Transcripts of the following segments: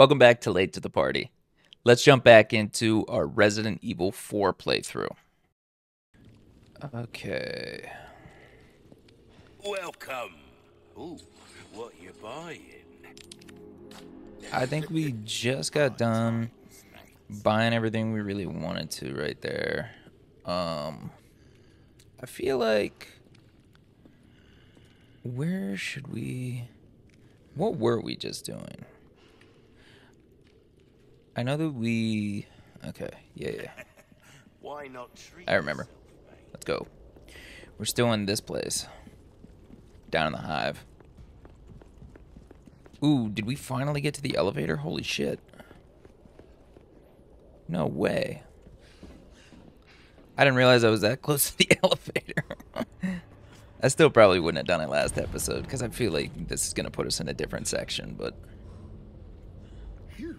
Welcome back to Late to the Party. Let's jump back into our Resident Evil 4 playthrough. Okay. Welcome. Ooh, what you buying? I think we just got done buying everything we really wanted to right there. Um I feel like where should we what were we just doing? I know that we okay, yeah, yeah. Why not treat I remember. yourself. Let's go. We're still in this place. Down in the hive. Ooh, did we finally get to the elevator? Holy shit. No way. I didn't realize I was that close to the elevator. I still probably wouldn't have done it last episode because I feel like this is going to put us in a different section, but Phew.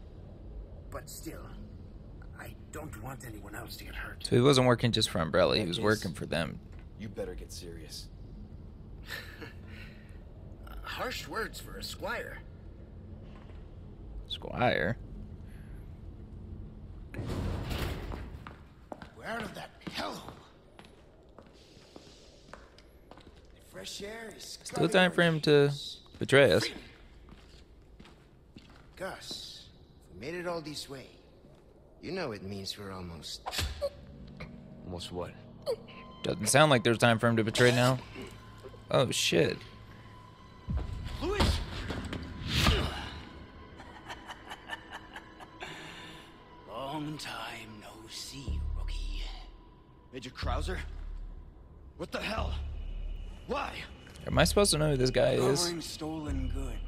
But still, I don't want anyone else to get hurt. so he wasn't working just for Umbrella, he was working for them. You better get serious. Harsh words for a squire. Squire. We're out of that hellhole. The fresh air is Still time for him to betray us. Gus, we made it all this way. You know it means we're almost. Almost what? Doesn't sound like there's time for him to betray now. Oh shit. Luis! Long time no see, rookie. Major Krauser? What the hell? Why? Am I supposed to know who this guy is? Covering stolen goods.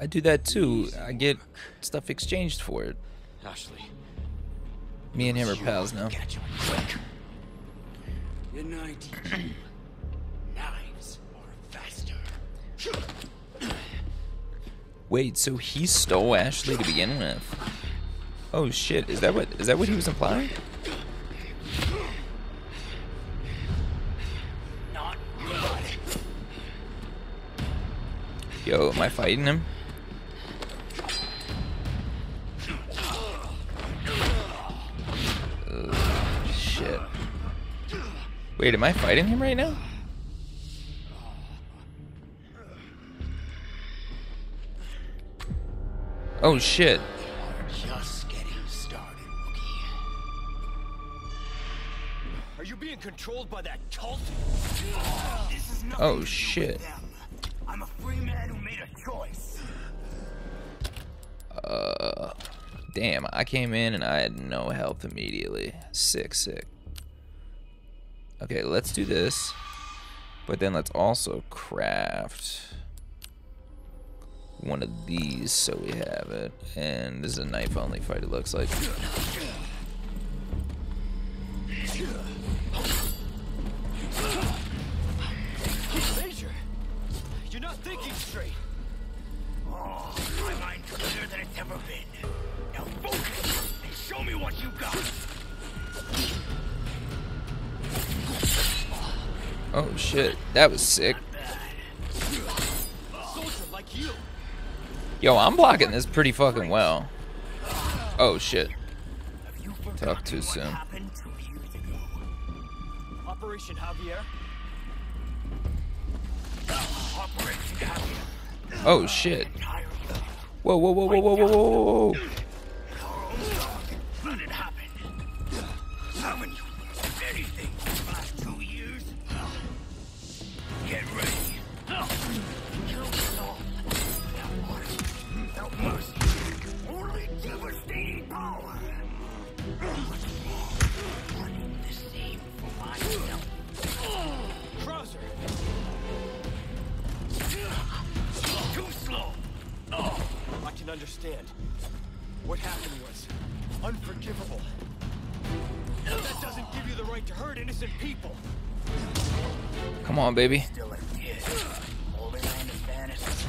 I do that too. I get stuff exchanged for it. Ashley. Me and him are pals now. Catch him quick. Didn't I teach you? Knives are faster. Wait, so he stole Ashley to begin with? Oh shit, is that what is that what he was implying? Yo, am I fighting him? Wait, am I fighting him right now? Oh shit. Just getting started, rookie. Are you being controlled by that cult? This is Oh, shit. I'm a free man who made a choice. Uh, damn, I came in and I had no health immediately. Sick, sick. Okay, let's do this. But then let's also craft one of these so we have it. And this is a knife only fight, it looks like. Oh shit, that was sick. Soldier like you! Yo, I'm blocking this pretty fucking well. Oh shit. Talk too soon. happened two years ago? Operation Javier? Oh shit. Whoa, whoa, whoa, whoa, whoa, whoa, whoa, on, baby. Still a kid. Holding on to fantasy.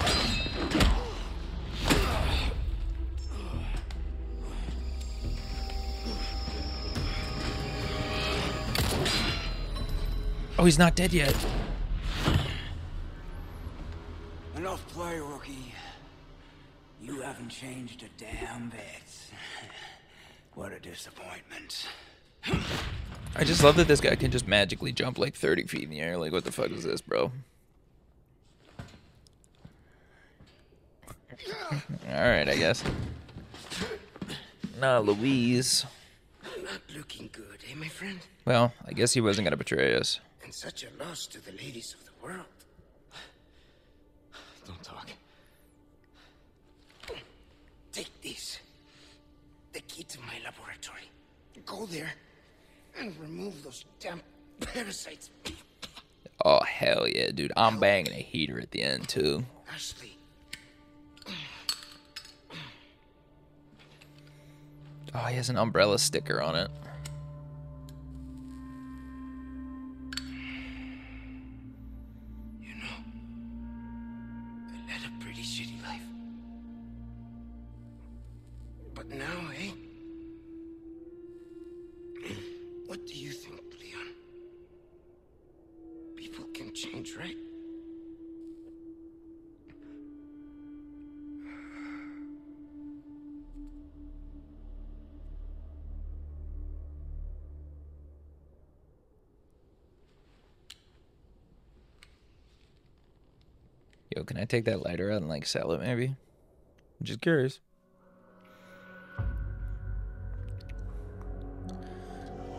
Oh, he's not dead yet. Enough play, rookie. You haven't changed a damn bit. What a disappointment. I just love that this guy can just magically jump like 30 feet in the air. Like, what the fuck is this, bro? Alright, I guess. Nah, Luis. Not looking good, eh, my friend? Well, I guess he wasn't gonna betray us. And such a loss to the ladies of the world. Don't talk. Take this. The key to my laboratory. Go there and remove those damn parasites. Oh, hell yeah, dude. I'm banging a heater at the end, too. Ashley, Oh, he has an umbrella sticker on it. Take that lighter out and like sell it maybe? I'm just curious.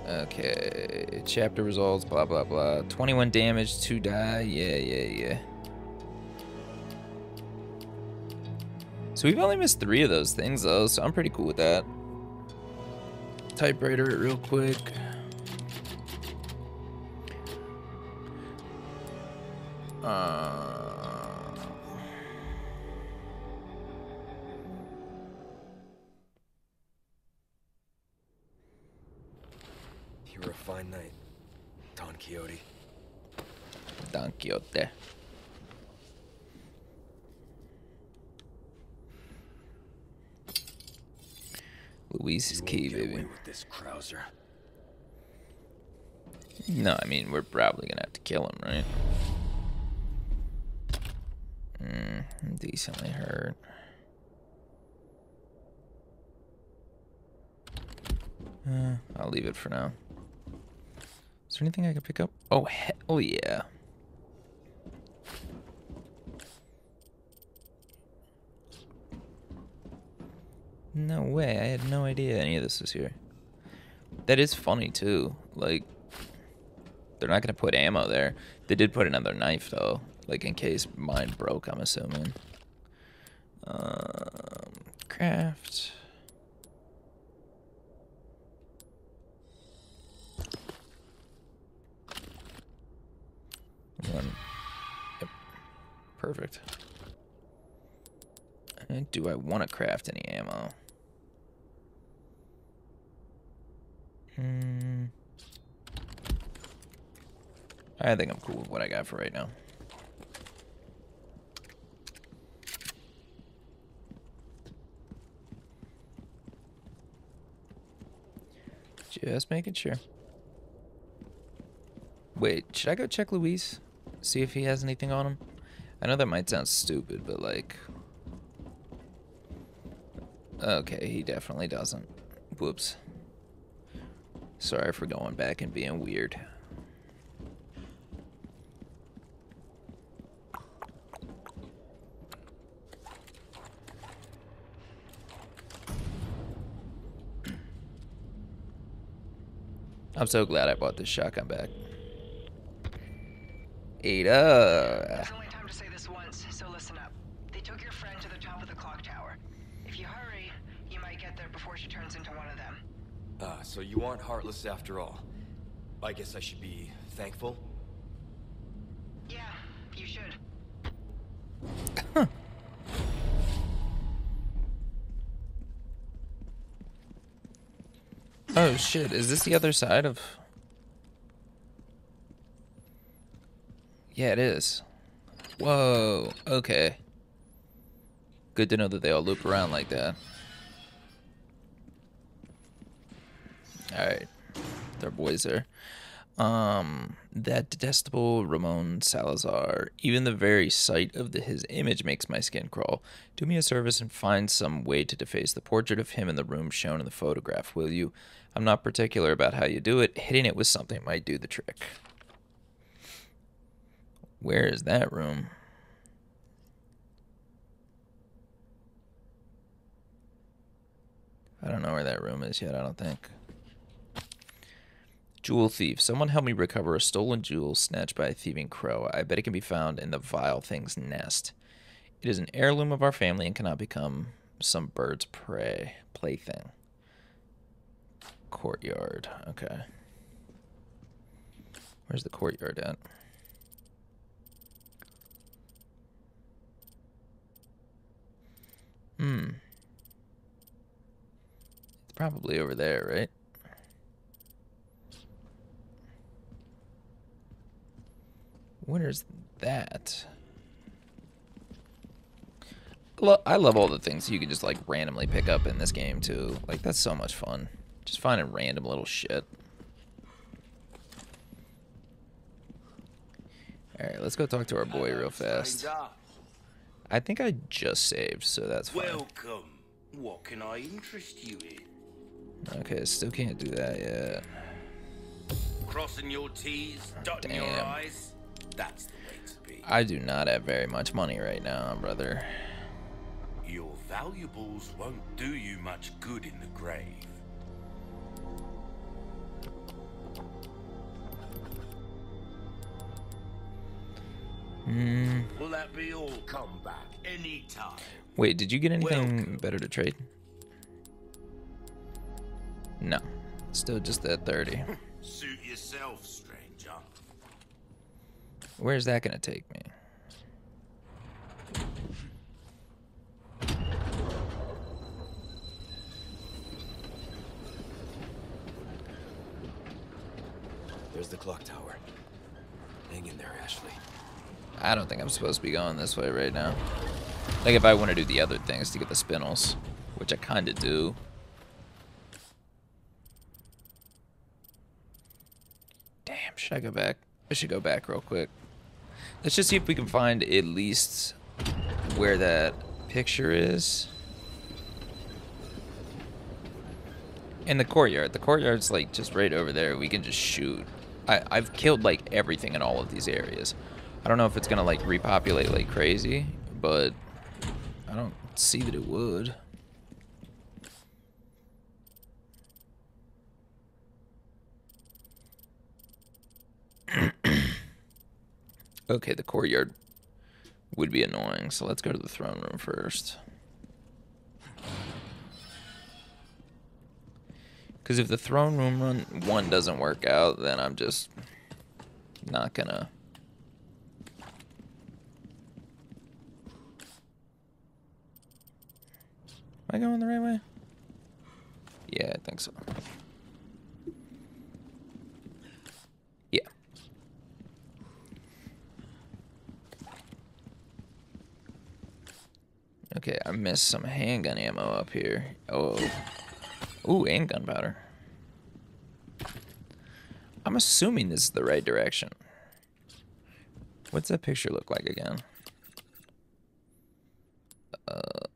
Okay, chapter results, blah blah blah. 21 damage, 2 die. Yeah, yeah, yeah. So we've only missed 3 of those things though, so I'm pretty cool with that. Typewriter it real quick. Luis is key, baby. with this, Krauser. No, I mean, we're probably gonna have to kill him, right? Mm, I'm decently hurt. Uh, I'll leave it for now. Is there anything I can pick up? Oh, hell yeah. No way, I had no idea any of this was here. That is funny too. Like, they're not gonna put ammo there. They did put another knife though, like in case mine broke. I'm assuming. Um, craft. One. Yep. Perfect. And do I want to craft any ammo? Hmm. I think I'm cool with what I got for right now. Just making sure. Wait, should I go check Luis? See if he has anything on him? I know that might sound stupid, but like. Okay, he definitely doesn't. Whoops. Sorry for going back and being weird. I'm so glad I bought this shotgun back. Ada. Ah, so you aren't heartless after all. I guess I should be thankful? Yeah, you should. oh shit, is this the other side of... Yeah, it is. Whoa, okay. Good to know that they all loop around like that. Alright. Their boys there. Um, that detestable Ramon Salazar. Even the very sight of the, his image makes my skin crawl. Do me a service and find some way to deface the portrait of him in the room shown in the photograph, will you? I'm not particular about how you do it. Hitting it with something might do the trick. Where is that room? I don't know where that room is yet, I don't think. Jewel thief. Someone help me recover a stolen jewel snatched by a thieving crow. I bet it can be found in the vile thing's nest. It is an heirloom of our family and cannot become some bird's prey plaything. Courtyard. Okay. Where's the courtyard at? Hmm. It's probably over there, right? Where's that? I love all the things you can just like randomly pick up in this game too. Like that's so much fun. Just finding random little shit. Alright, let's go talk to our boy real fast. I think I just saved, so that's fine. Welcome. What can I interest you in? Okay, still can't do that yet. Crossing your T's, dotting your. I's. That's the way to be. I do not have very much money right now, brother. Your valuables won't do you much good in the grave. Hmm. Will that be all? Come back anytime. Wait, did you get anything Welcome. better to trade? No. Still just that 30. Suit yourself. Where's that gonna take me? There's the clock tower. Hang in there, Ashley. I don't think I'm supposed to be going this way right now. Like if I want to do the other things to get the spinels, which I kind of do. Damn, should I go back? I should go back real quick. Let's just see if we can find at least where that picture is. In the courtyard. The courtyard's like just right over there. We can just shoot. I, I've killed like everything in all of these areas. I don't know if it's gonna like repopulate like crazy, but I don't see that it would. okay, the courtyard would be annoying, so let's go to the throne room first. Because if the throne room run one doesn't work out, then I'm just not gonna. Am I going the right way? Yeah, I think so. Yeah. Okay, I missed some handgun ammo up here. Oh. Ooh, and gunpowder. I'm assuming this is the right direction. What's that picture look like again? Uh,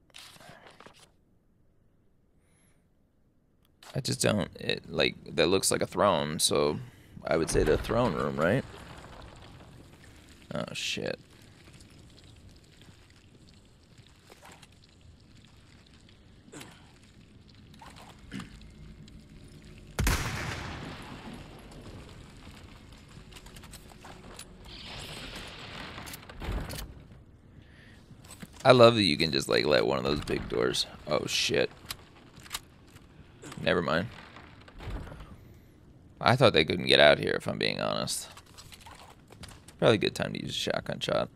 I just don't. It like that looks like a throne, so I would say the throne room, right? Oh shit. I love that you can just like let one of those big doors. Oh shit. Never mind. I thought they couldn't get out here if I'm being honest. Probably a good time to use a shotgun shot.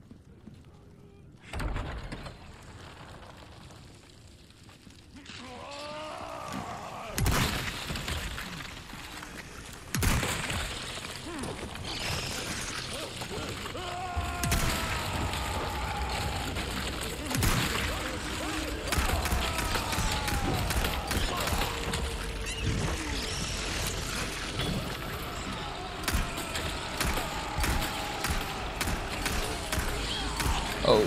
Oh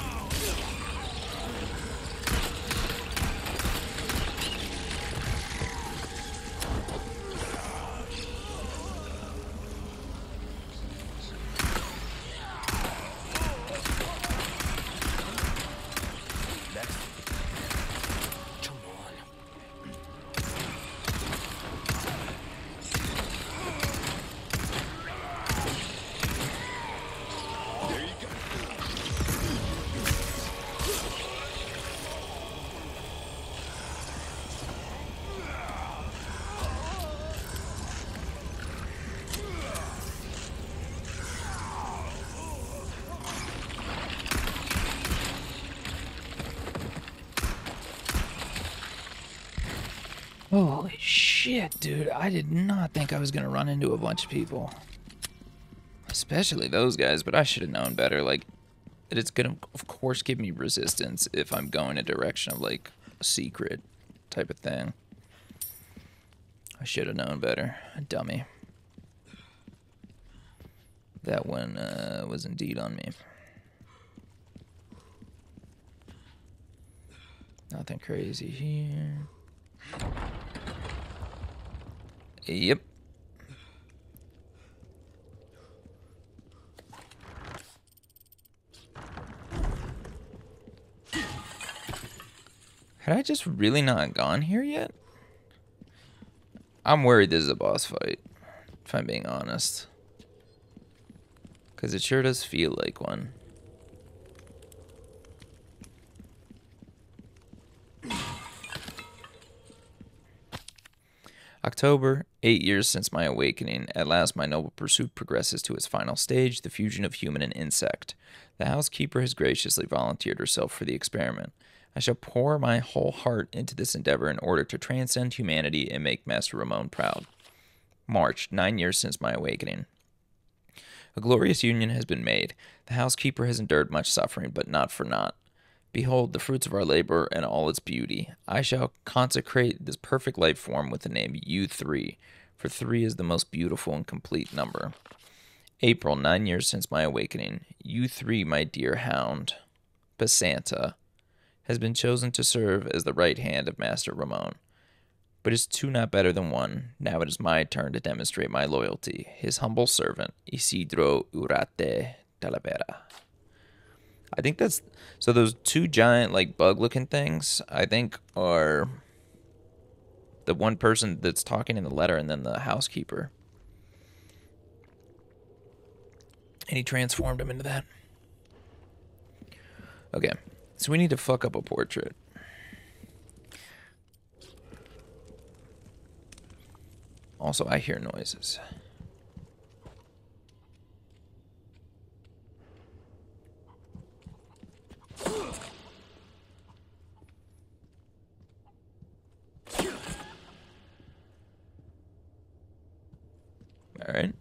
shit, dude. I did not think I was going to run into a bunch of people. Especially those guys, but I should have known better. Like, it's going to, of course, give me resistance if I'm going a direction of, like, a secret type of thing. I should have known better. Dummy. That one uh, was indeed on me. Nothing crazy here. Yep. Had I just really not gone here yet? I'm worried this is a boss fight, if I'm being honest. Because it sure does feel like one. October, eight years since my awakening, at last my noble pursuit progresses to its final stage, the fusion of human and insect. The housekeeper has graciously volunteered herself for the experiment. I shall pour my whole heart into this endeavor in order to transcend humanity and make Master Ramon proud. March, nine years since my awakening. A glorious union has been made. The housekeeper has endured much suffering, but not for naught. Behold the fruits of our labor and all its beauty. I shall consecrate this perfect life form with the name U3, for three is the most beautiful and complete number. April, nine years since my awakening. U3, my dear hound, Basanta, has been chosen to serve as the right hand of Master Ramon. But is two not better than one? Now it is my turn to demonstrate my loyalty. His humble servant, Isidro Urate Talavera. I think that's so. Those two giant, like bug-looking things, I think, are the one person that's talking in the letter, and then the housekeeper. And he transformed him into that. Okay, so we need to fuck up a portrait. Also, I hear noises. All right.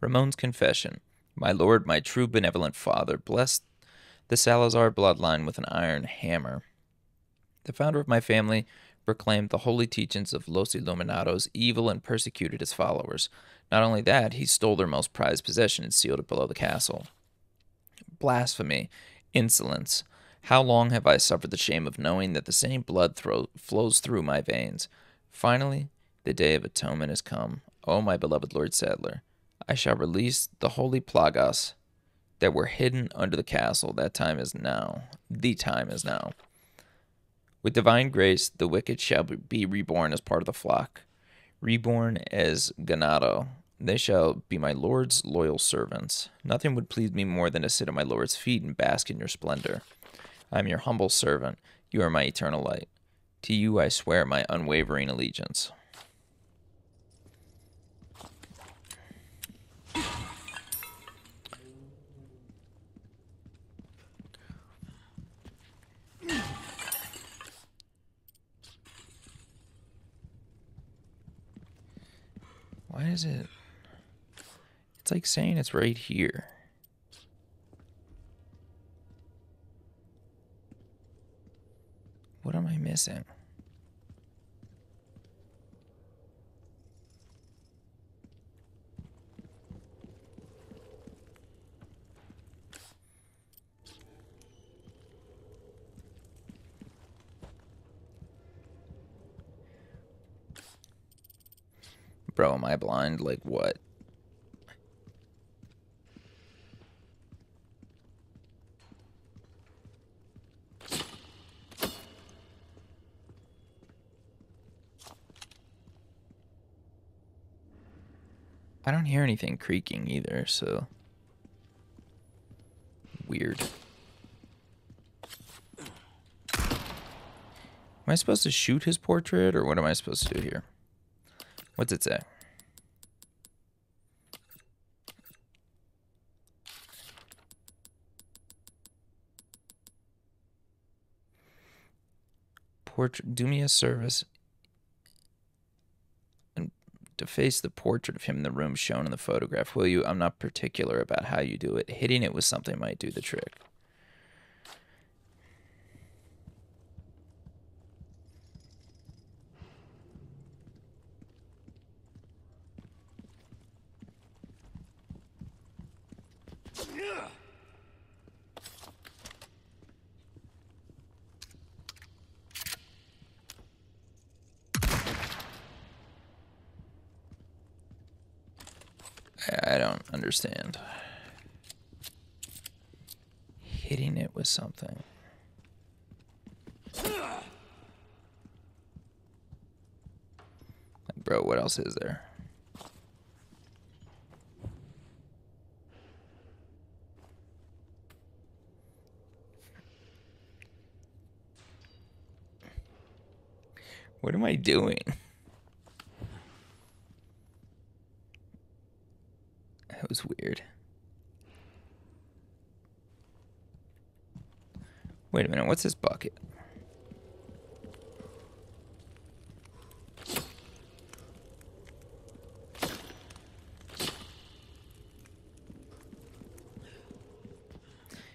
Ramon's confession. My lord, my true benevolent father, blessed the Salazar bloodline with an iron hammer. The founder of my family proclaimed the holy teachings of Los Iluminados evil and persecuted his followers. Not only that, he stole their most prized possession and sealed it below the castle. Blasphemy, insolence. How long have I suffered the shame of knowing that the same blood thro- flows through my veins? Finally, the day of atonement has come. O my beloved Lord Sadler, I shall release the holy plagas that were hidden under the castle. That time is now. The time is now. With divine grace, the wicked shall be reborn as part of the flock. Reborn as ganado, they shall be my Lord's loyal servants. Nothing would please me more than to sit at my Lord's feet and bask in your splendor. I am your humble servant. You are my eternal light. To you I swear my unwavering allegiance. Why is it? It's like saying it's right here. What am I missing? Bro, am I blind? Like what? I don't hear anything creaking either, so weird. Am I supposed to shoot his portrait or what am I supposed to do here? What's it say? Portrait do me a service and deface the portrait of him in the room shown in the photograph, will you? I'm not particular about how you do it. Hitting it with something might do the trick. I I don't understand. Hitting it with something. Like, bro, what else is there? What am I doing? Was weird. Wait a minute, what's this bucket?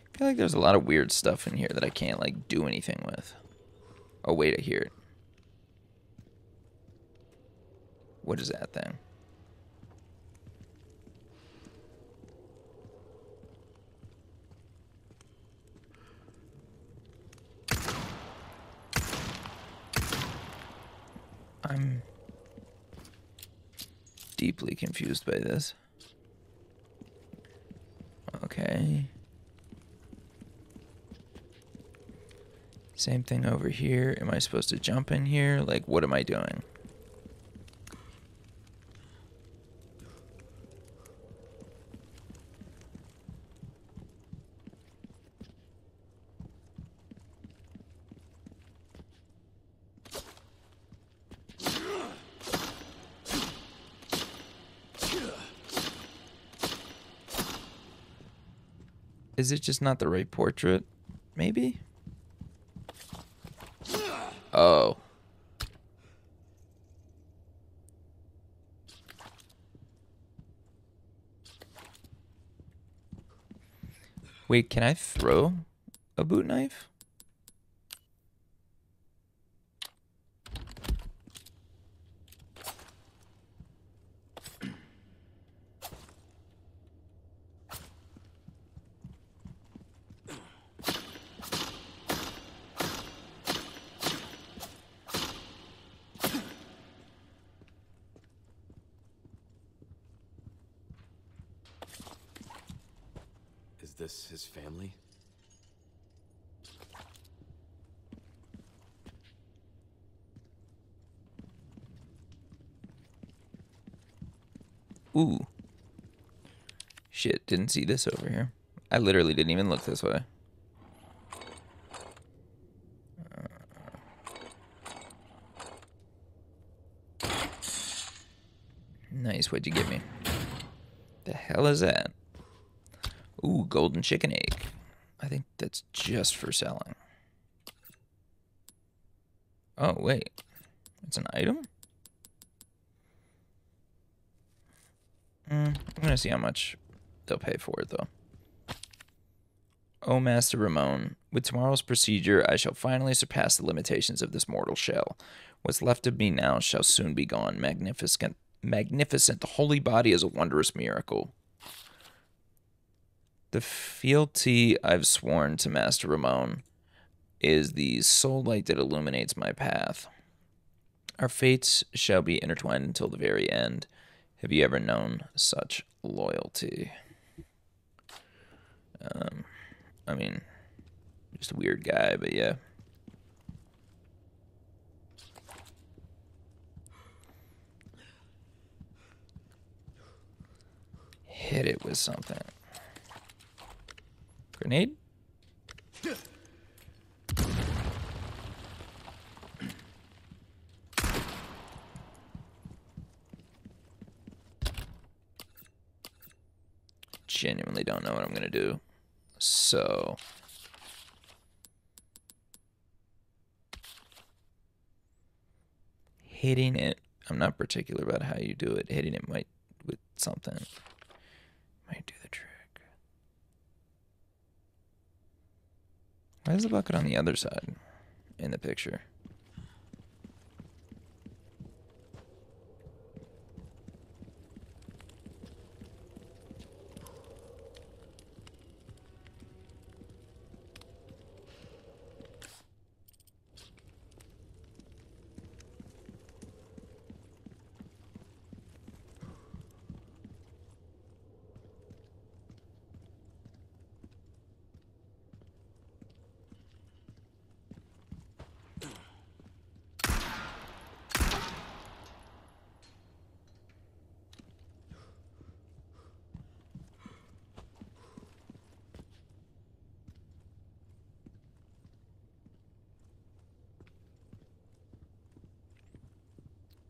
I feel like there's a lot of weird stuff in here that I can't like do anything with. Oh wait, I hear it. What is that thing? I'm deeply confused by this. Okay. Same thing over here. Am I supposed to jump in here? Like, what am I doing? Is it just not the right portrait? Maybe? Oh. Wait, can I throw a boot knife? Is this his family? Ooh. Shit, didn't see this over here. I literally didn't even look this way. Nice, what'd you give me? The hell is that? Ooh, golden chicken egg. I think that's just for selling. Oh, wait. It's an item? Mm, I'm gonna see how much they'll pay for it though. O Master Ramon, with tomorrow's procedure, I shall finally surpass the limitations of this mortal shell. What's left of me now shall soon be gone. Magnificent, magnificent. The holy body is a wondrous miracle. The fealty I've sworn to Master Ramon is the sole light that illuminates my path. Our fates shall be intertwined until the very end. Have you ever known such loyalty? Um, I mean, just a weird guy, but yeah. Hit it with something. Grenade? Genuinely don't know what I'm gonna do. So. Hitting it, I'm not particular about how you do it. Hitting it might, with something, might do the trick. Why is the bucket on the other side in the picture?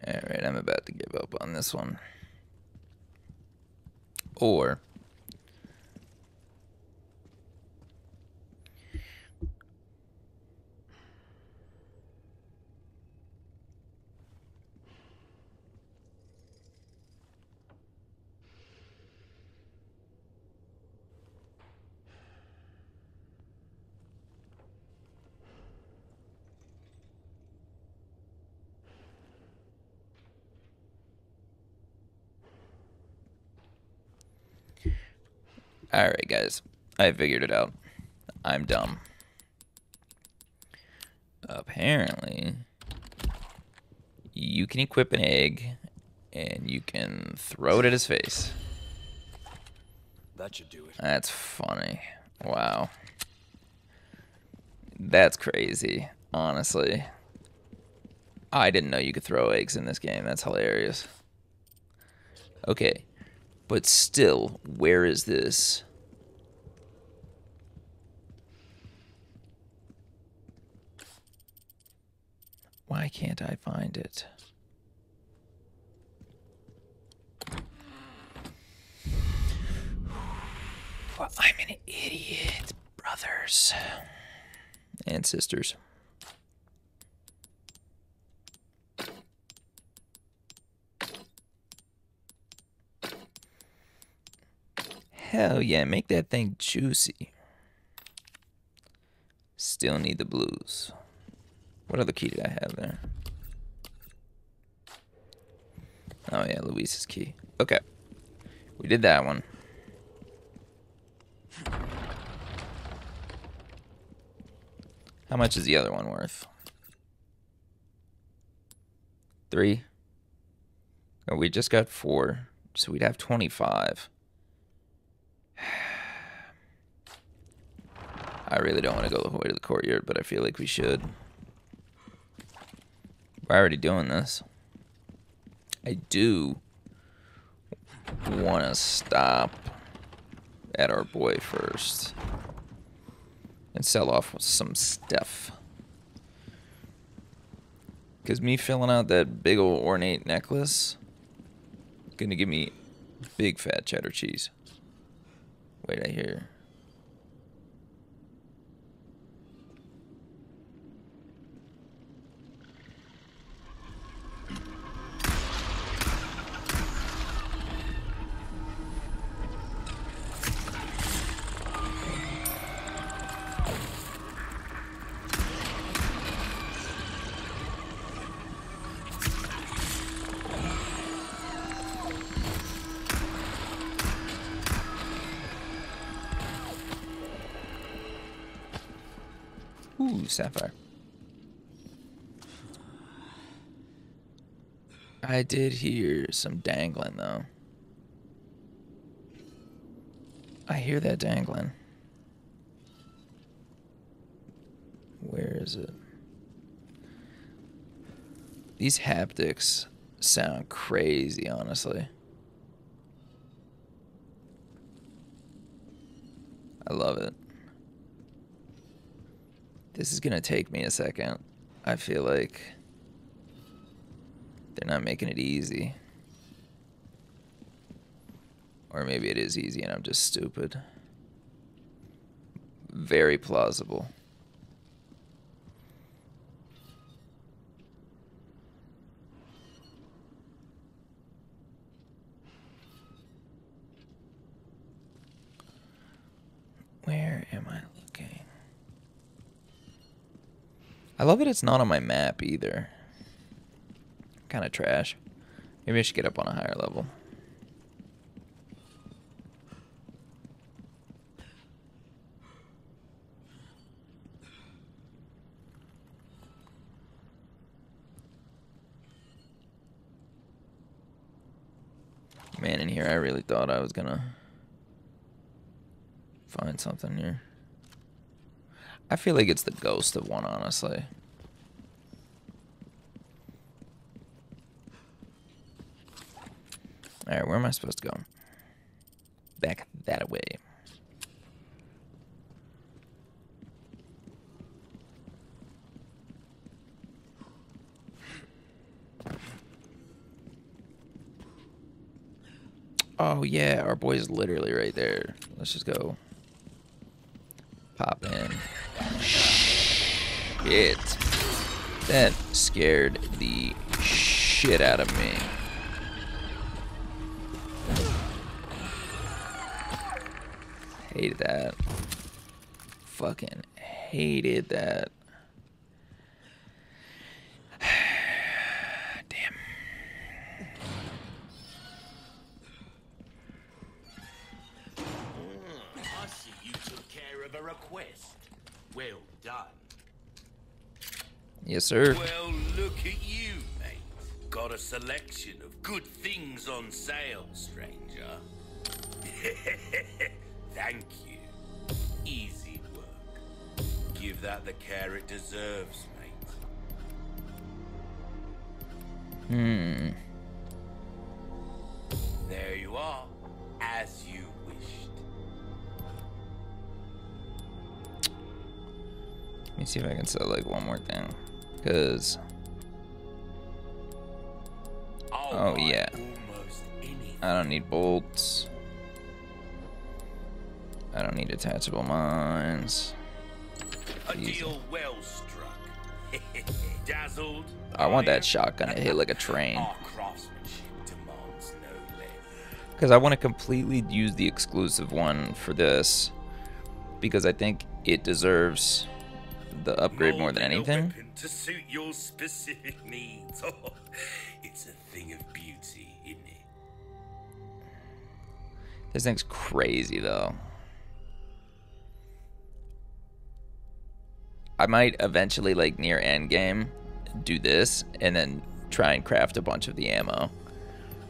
Alright, I'm about to give up on this one. Or Alright, guys. I figured it out. I'm dumb. Apparently, you can equip an egg and you can throw it at his face. That should do it. That's funny. Wow. That's crazy, honestly. I didn't know you could throw eggs in this game. That's hilarious. Okay. But still, where is this? Why can't I find it? I'm an idiot, brothers and sisters. Hell yeah, make that thing juicy. Still need the blues. What other key did I have there? Oh yeah, Luis's key. Okay. We did that one. How much is the other one worth? Three? Oh, we just got four. So we'd have 25. I really don't want to go all the way to the courtyard, but I feel like we should. We're already doing this. I do want to stop at our boy first and sell off some stuff. Because me filling out that big old ornate necklace gonna give me big fat cheddar cheese. Wait, I hear. Sapphire. I did hear some dangling though. I hear that dangling. Where is it? These haptics sound crazy, honestly. I love it. This is gonna take me a second. I feel like they're not making it easy. Or maybe it is easy and I'm just stupid. Very plausible. Where am I looking? I love that it's not on my map either. Kind of trash. Maybe I should get up on a higher level. Man, in here I really thought I was gonna find something here. I feel like it's the ghost of one, honestly. Alright, where am I supposed to go? Back that way. Oh yeah, our boy's literally right there. Let's just go. Pop in. Shit. That scared the shit out of me. Hated that. Fucking hated that. Yes, sir. Well, look at you, mate. Got a selection of good things on sale, stranger. Thank you. Easy work. Give that the care it deserves, mate. Hmm. There you are, as you wished. Let me see if I can sell like one more thing. Cause Oh, oh yeah. I don't need bolts. I don't need attachable mines. A Easy. deal well struck. Dazzled. I want that shotgun to hit like a train. No. Because I want to completely use the exclusive one for this. Because I think it deserves the upgrade more than anything. To suit your specific needs. Oh, it's a thing of beauty, isn't it? This thing's crazy though. I might eventually, like near end game, do this and then try and craft a bunch of the ammo.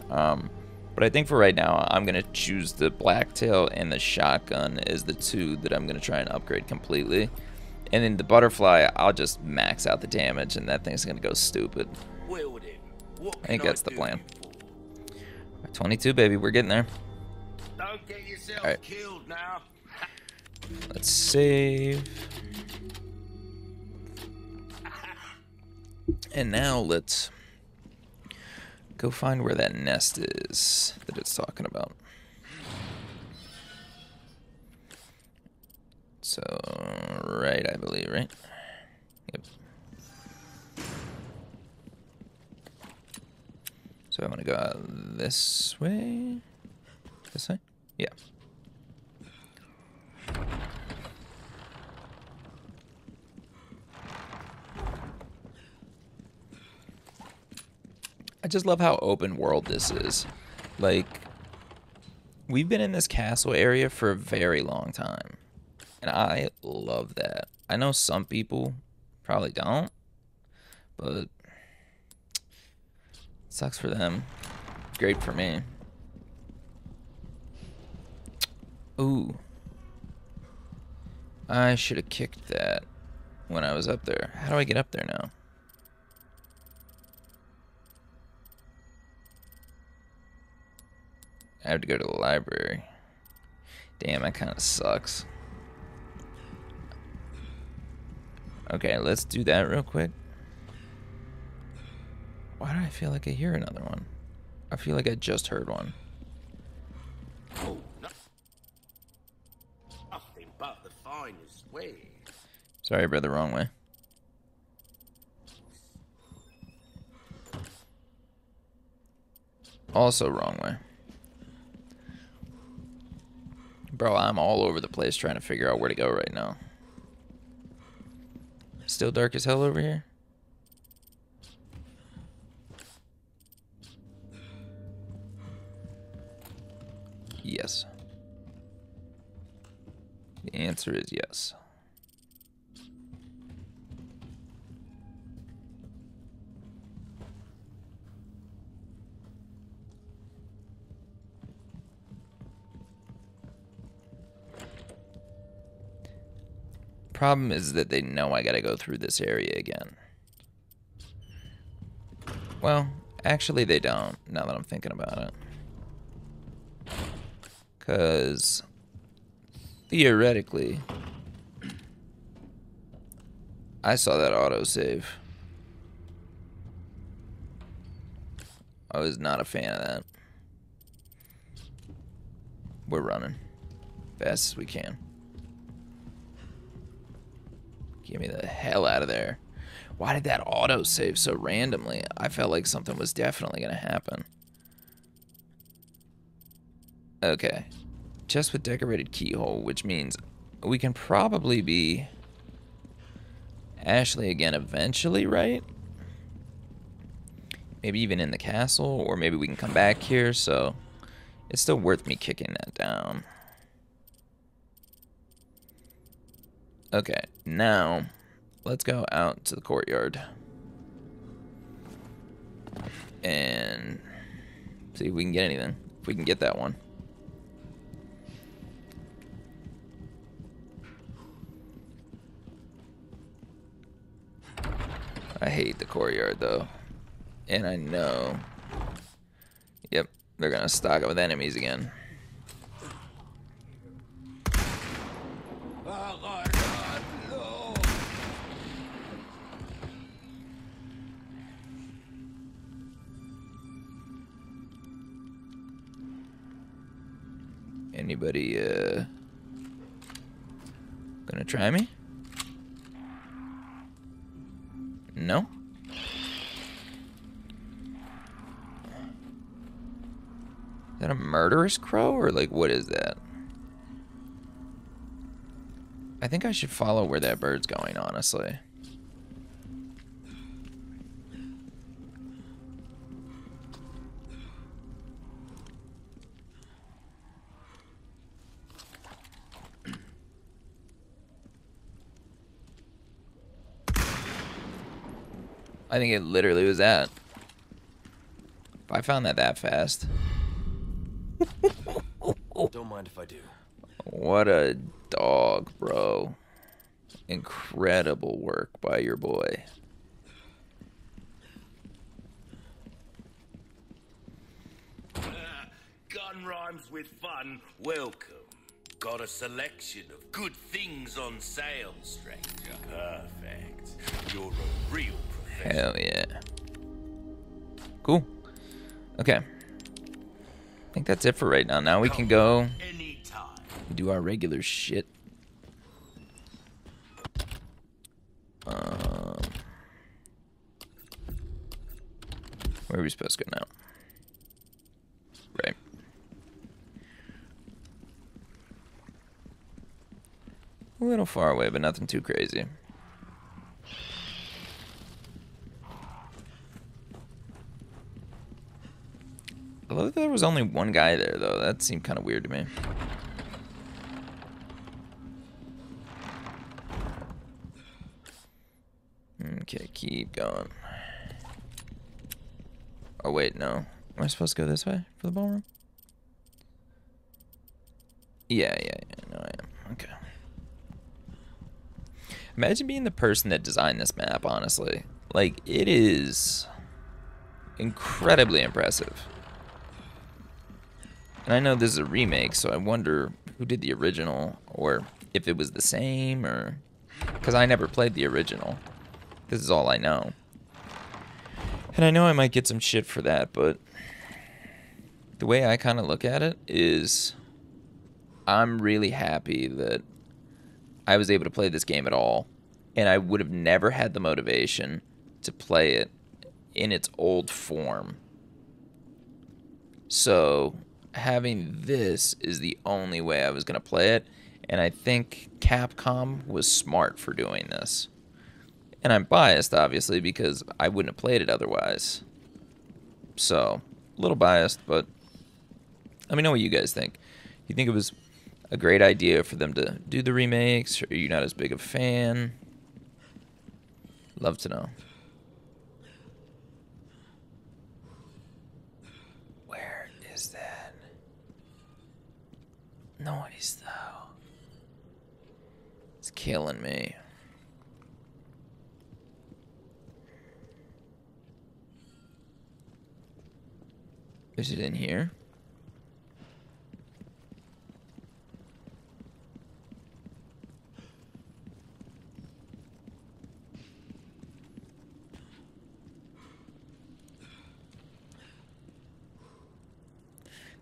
Um, but I think for right now, I'm gonna choose the blacktail and the shotgun as the two that I'm gonna try and upgrade completely. And then the butterfly, I'll just max out the damage, and that thing's gonna go stupid. Well then, I think that's the plan. 22, baby, we're getting there. Don't get yourself killed now. Let's save. And now let's go find where that nest is that it's talking about. So, right, I believe, right? Yep. So I'm gonna go out this way. This way? Yeah. I just love how open world this is. Like, we've been in this castle area for a very long time. And I love that. I know some people probably don't, but sucks for them. Great for me. Ooh. I should have kicked that when I was up there. How do I get up there now? I have to go to the library. Damn, that kind of sucks. Okay, let's do that real quick. Why do I feel like I hear another one? I feel like I just heard one. Oh, no. Nothing but the finest way. Sorry, the wrong way. Also wrong way. Bro, I'm all over the place trying to figure out where to go right now. Still dark as hell over here? Yes. The answer is yes. Problem is that they know I gotta go through this area again. Well, actually they don't, now that I'm thinking about it. Because, theoretically, I saw that autosave. I was not a fan of that. We're running. Fast as we can. Get me the hell out of there. Why did that auto save so randomly? I felt like something was definitely going to happen. Okay. Chest with decorated keyhole, which means we can probably be Ashley again eventually, right? Maybe even in the castle, or maybe we can come back here, so it's still worth me kicking that down. Okay, now let's go out to the courtyard and see if we can get anything. If we can get that one. I hate the courtyard though. And I know. Yep, they're gonna stock up with enemies again. Anybody uh gonna try me? No? Is that a murderous crow or like what is that? I think I should follow where that bird's going, honestly. I think it literally was that. If I found that that fast. Don't mind if I do. What a dog, bro. Incredible work by your boy. Ah, gun rhymes with fun. Welcome. Got a selection of good things on sale, stranger. Perfect. You're a real professional. Hell yeah. Cool. Okay. I think that's it for right now. Now we can go do our regular shit. Um, where are we supposed to go now? Right. A little far away, but nothing too crazy. there was only one guy there, though. That seemed kind of weird to me. Okay, keep going. Oh, wait, no. Am I supposed to go this way for the ballroom? Yeah, yeah, yeah. No, I am. Okay. Imagine being the person that designed this map, honestly. Like, it is incredibly impressive. And I know this is a remake, so I wonder who did the original, or if it was the same, or... Because I never played the original. This is all I know. And I know I might get some shit for that, but... The way I kind of look at it is... I'm really happy that I was able to play this game at all. And I would have never had the motivation to play it in its old form. So having this is the only way I was going to play it. And I think Capcom was smart for doing this. And I'm biased, obviously, because I wouldn't have played it otherwise. So, a little biased, but let me know what you guys think. You think it was a great idea for them to do the remakes? Or are you not as big a fan? Love to know. Where is that noise, though? It's killing me. Is it in here?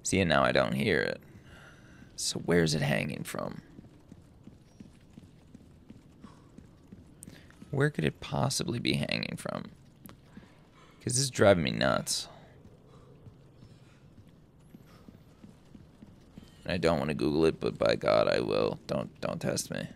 See, and now I don't hear it. So where's it hanging from? Where could it possibly be hanging from? Because this is driving me nuts. I don't want to Google it, but by God, I will. Don't don't test me.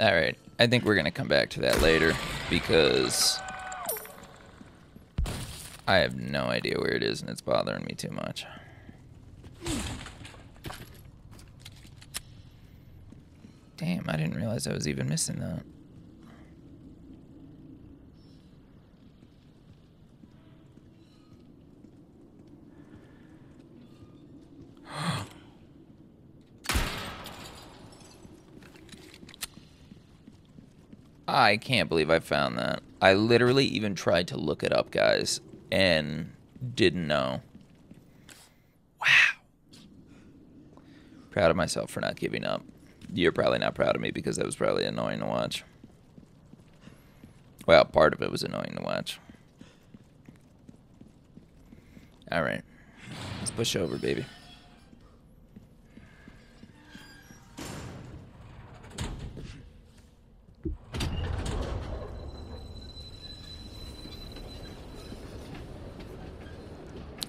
All right. I think we're going to come back to that later because I have no idea where it is and it's bothering me too much. Damn, I didn't realize I was even missing that. I can't believe I found that. I literally even tried to look it up, guys, and didn't know. Wow. Proud of myself for not giving up. You're probably not proud of me because that was probably annoying to watch. Well, part of it was annoying to watch. All right. Let's push over, baby.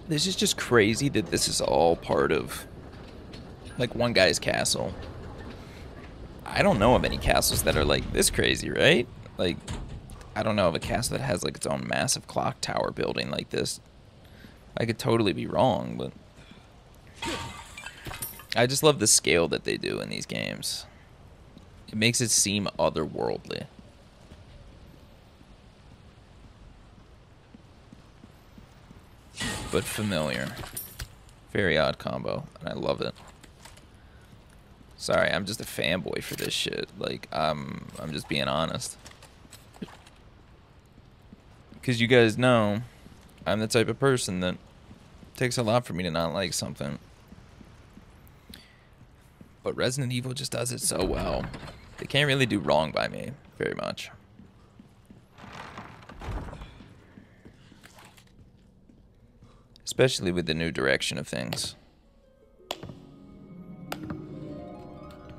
This is just crazy that this is all part of like one guy's castle. I don't know of any castles that are like this crazy, right? Like I don't know of a castle that has like its own massive clock tower building like this. I could totally be wrong, but I just love the scale that they do in these games. It makes it seem otherworldly. But familiar. Very odd combo, and I love it. Sorry, I'm just a fanboy for this shit. Like, I'm, I'm just being honest. Because you guys know, I'm the type of person that takes a lot for me to not like something. But Resident Evil just does it so well. They can't really do wrong by me very much. Especially with the new direction of things.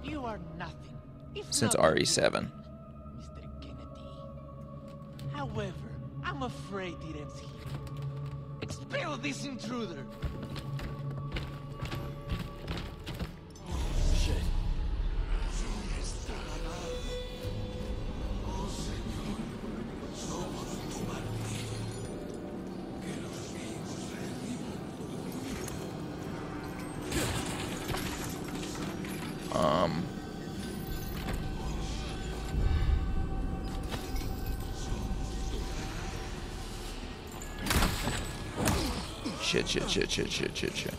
You are nothing. if Since not RE7. Mr. Kennedy. However, I'm afraid it ends here. Expel this intruder. Um. Shit, shit, shit, shit, shit, shit, shit.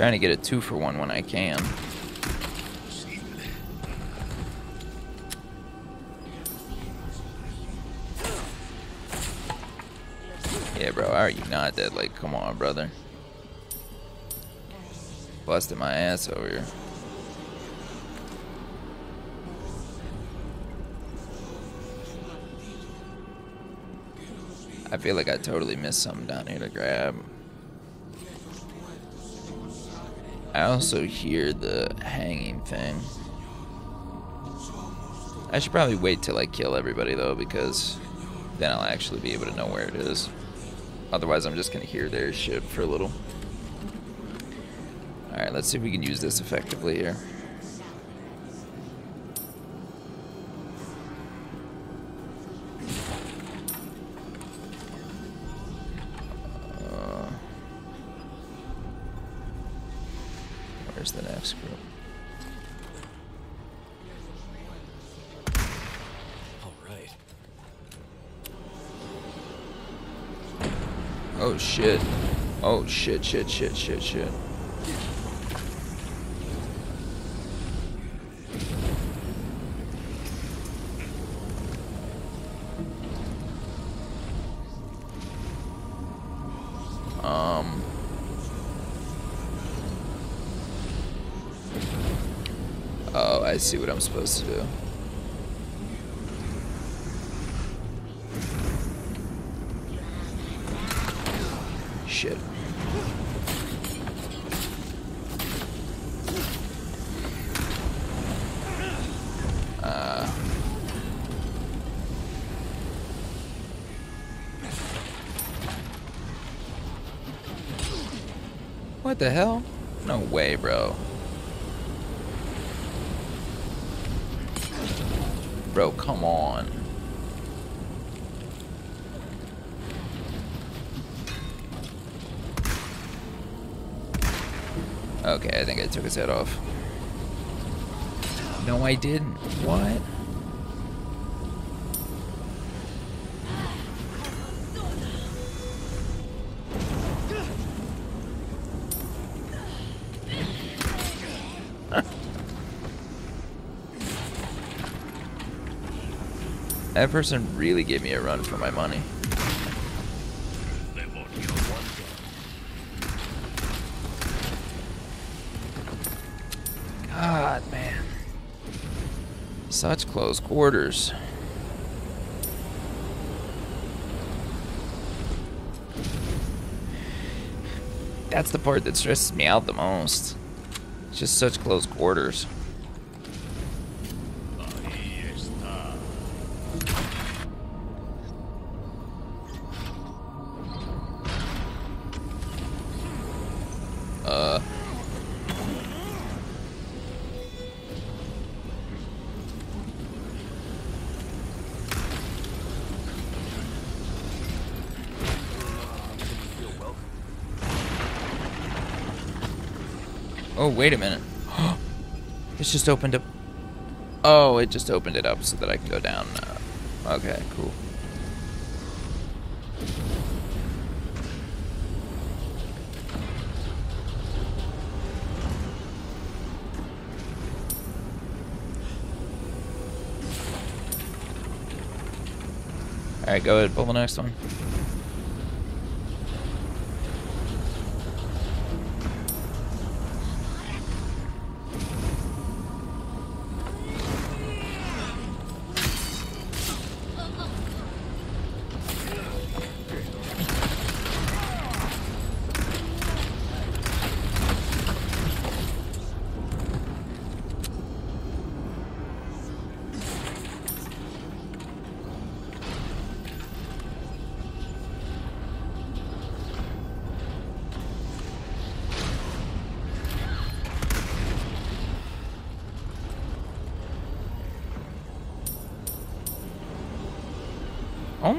Trying to get a two for one when I can. Yeah, bro, are you not dead? Like, come on, brother. Busted my ass over here. I feel like I totally missed something down here to grab. I also hear the hanging thing. I should probably wait till I kill everybody though, because then I'll actually be able to know where it is. Otherwise, I'm just gonna hear their shit for a little. Alright, let's see if we can use this effectively here. Shit, shit, shit, shit, shit. Um. Oh, I see what I'm supposed to do. Shit. Uh. What the hell? No way, bro. Bro, come on. Okay, I think I took his head off. No, I didn't. What? That person really gave me a run for my money. Such close quarters. That's the part that stresses me out the most. Just such close quarters. Just opened up. Oh, it just opened it up so that I can go down. Uh, okay, cool. Alright, go ahead, pull the next one.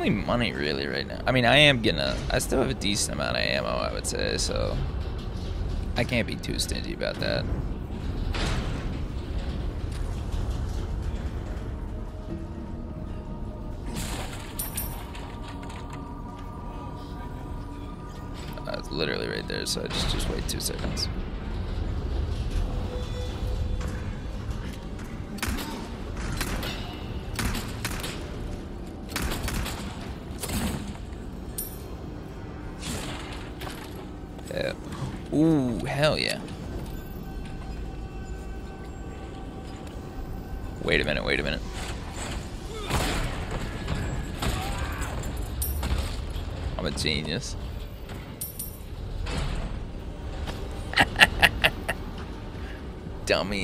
Only money really right now. I mean, I am gonna. I still have a decent amount of ammo, I would say, so I can't be too stingy about that. Uh, literally right there, so I just just wait two seconds.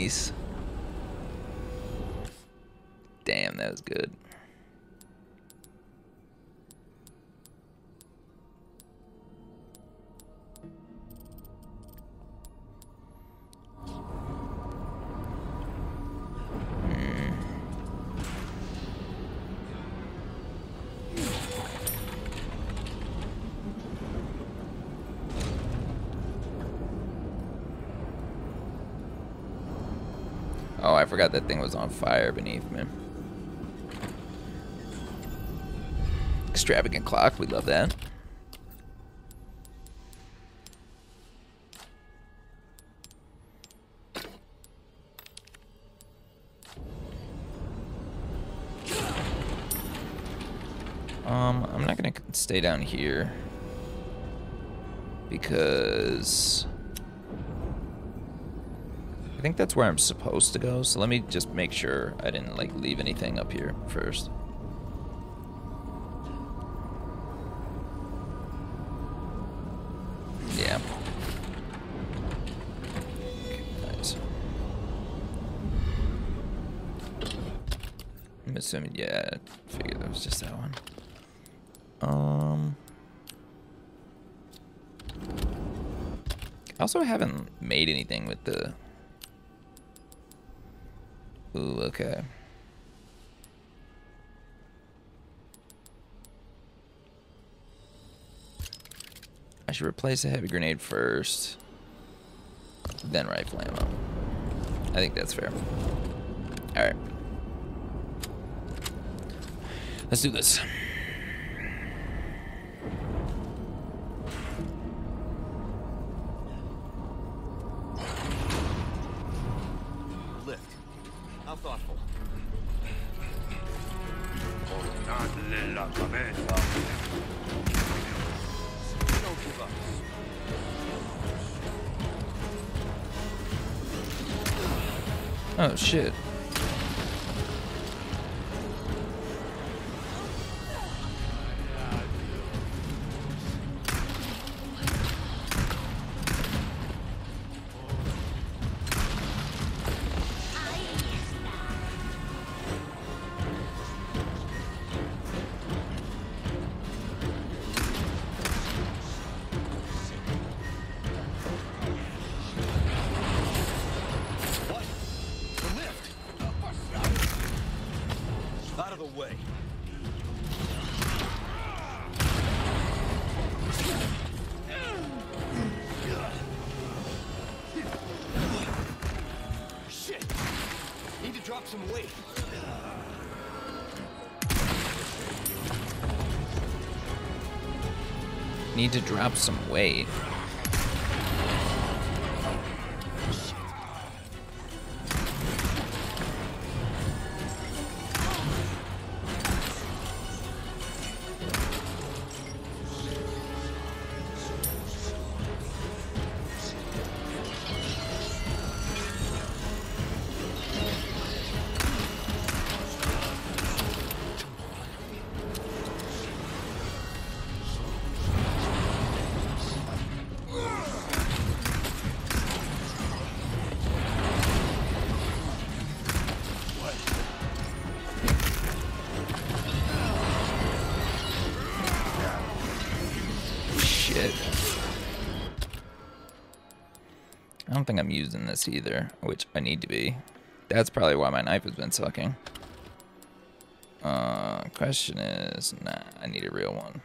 Dummies. Damn, that was good. That thing was on fire beneath me. Extravagant clock, we love that. Um, I'm not gonna stay down here because think that's where I'm supposed to go. So let me just make sure I didn't like leave anything up here first. Yeah. Okay, nice. I'm assuming, yeah, I figured that was just that one. Um. I also haven't made anything with the. Ooh, okay. I should replace a heavy grenade first, then rifle ammo. I think that's fair. Alright. Let's do this. How thoughtful. Oh shit. Need to drop some weight. I don't think I'm using this either, which I need to be. That's probably why my knife has been sucking. Uh, question is, nah, I need a real one.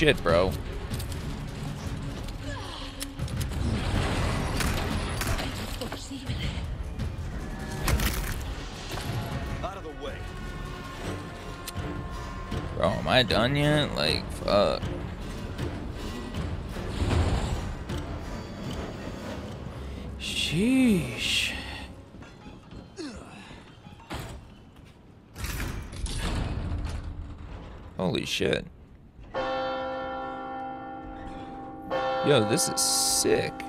Shit, bro. Out of the way. Bro, am I done yet? Like, fuck. Sheesh. Holy shit. Yo, this is sick.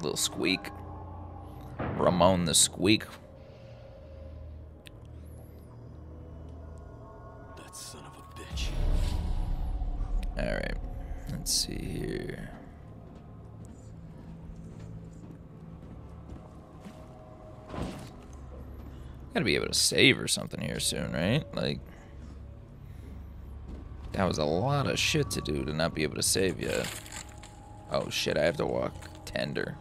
Little squeak. Ramon the squeak. That son of a bitch. Alright. Let's see here. Gotta be able to save or something here soon, right? Like. That was a lot of shit to do to not be able to save yet. Oh shit, I have to walk tender.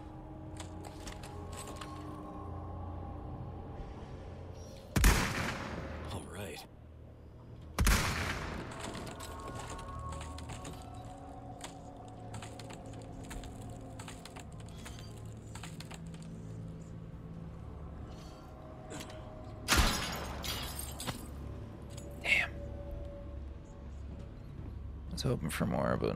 For more, but.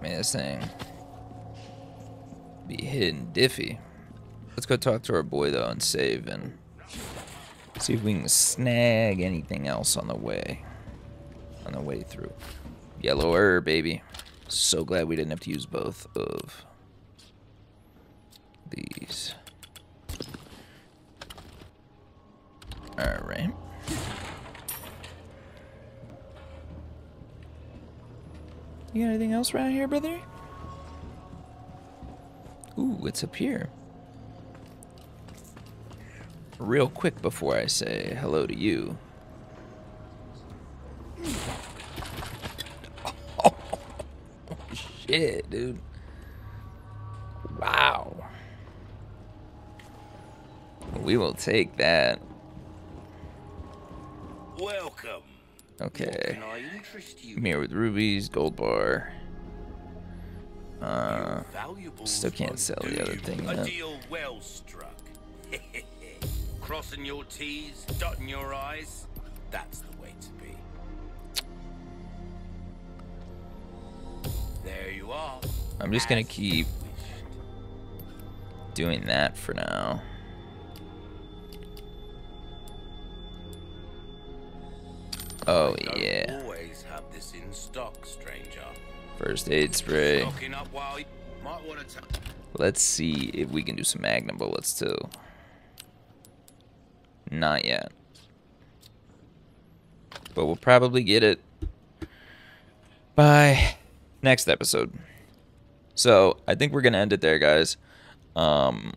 Man, this thing be hitting diffy. Let's go talk to our boy though and save and see if we can snag anything else on the way. On the way through. Yellow herb, baby. So glad we didn't have to use both of these. Alright. You got anything else around here, brother? Ooh, it's up here. Real quick before I say hello to you. Oh, shit, dude. Wow. We will take that. Welcome. Okay. Can I interest you? Mirror with rubies, gold bar. Uh, still can't sell the other thing A deal well struck. Crossing your T's, dotting your I's. That's the way to be. There you are. I'm just gonna keep doing that for now. Oh yeah, Always have this in stock, stranger. first aid spray. Stocking up while you might want to. Let's see if we can do some magnum bullets too. Not yet. But we'll probably get it by next episode. So I think we're gonna end it there, guys. Um,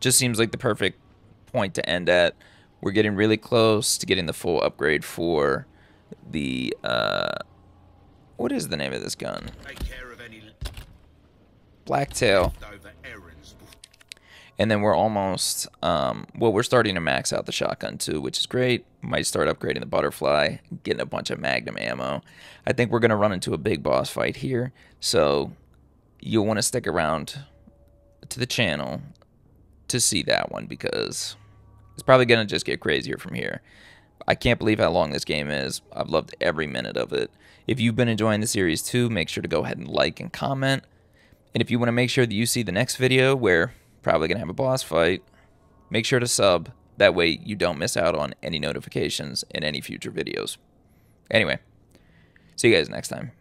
just seems like the perfect point to end at. We're getting really close to getting the full upgrade for the uh, what is the name of this gun? Blacktail. And then we're almost, um, well, we're starting to max out the shotgun too, which is great. Might start upgrading the butterfly, getting a bunch of magnum ammo. I think we're going to run into a big boss fight here. So you'll want to stick around to the channel to see that one because it's probably going to just get crazier from here. I can't believe how long this game is. I've loved every minute of it. If you've been enjoying the series too, make sure to go ahead and like and comment. And if you want to make sure that you see the next video where probably going to have a boss fight, make sure to sub. That way you don't miss out on any notifications in any future videos. Anyway, see you guys next time.